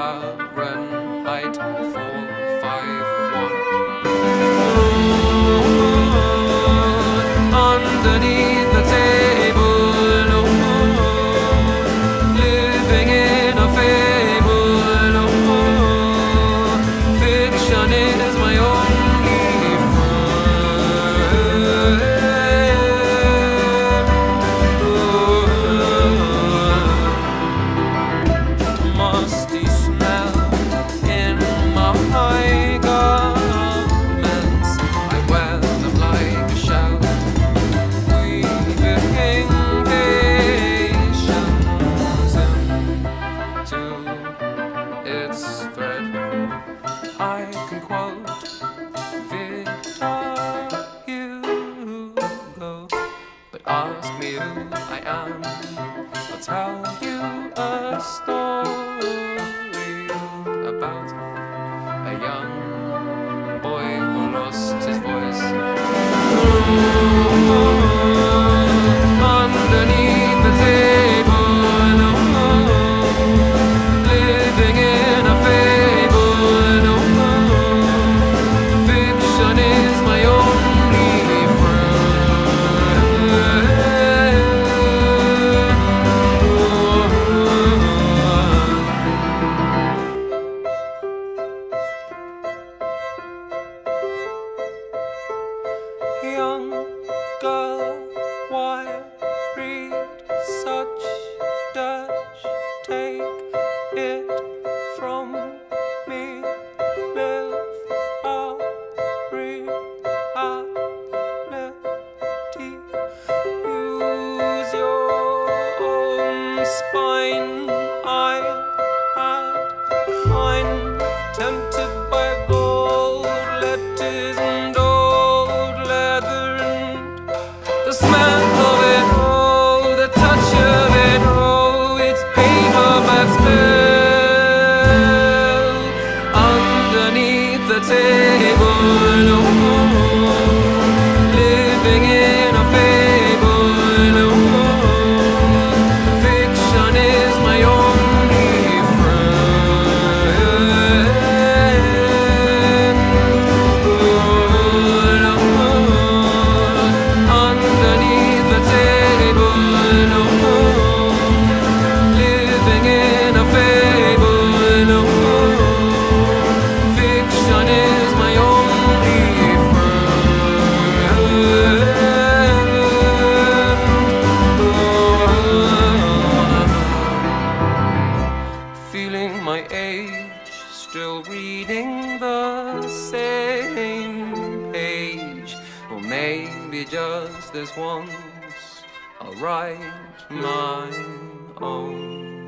Fahrenheit vor. I am The smell of it all, oh, the touch of it all, oh, it's paper that spill underneath the table. Oh, living feeling my age, still reading the same page. Or maybe just this once I'll write my own.